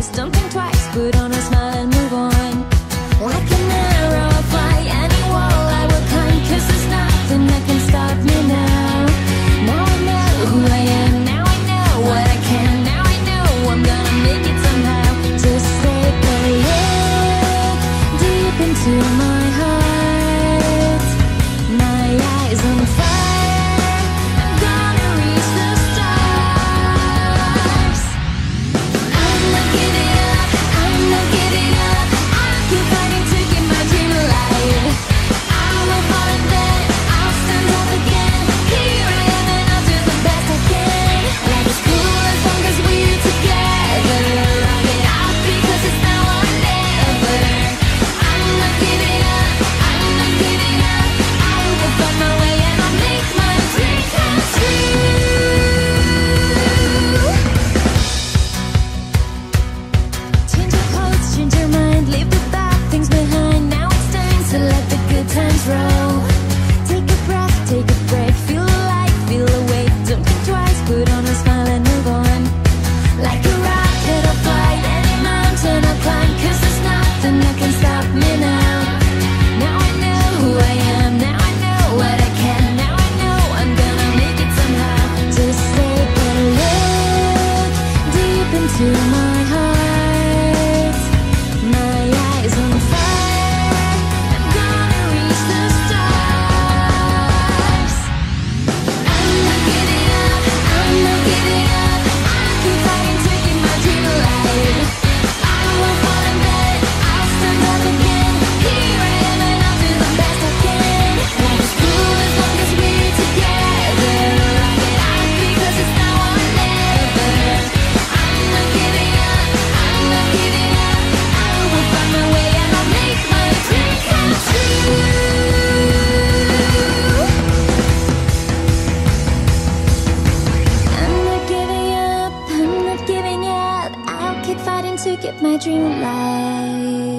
wisdom. good times roll. Take a breath, take a break. Feel alive, feel awake. Don't think twice, put on a smile and move on. Like a rocket, I'll fly any mountain I'll there's nothing that can stop me now. Now I know who I am. Now I know what I can. Now I know I'm gonna make it somehow. Just take a look deep into my to get my dream alive.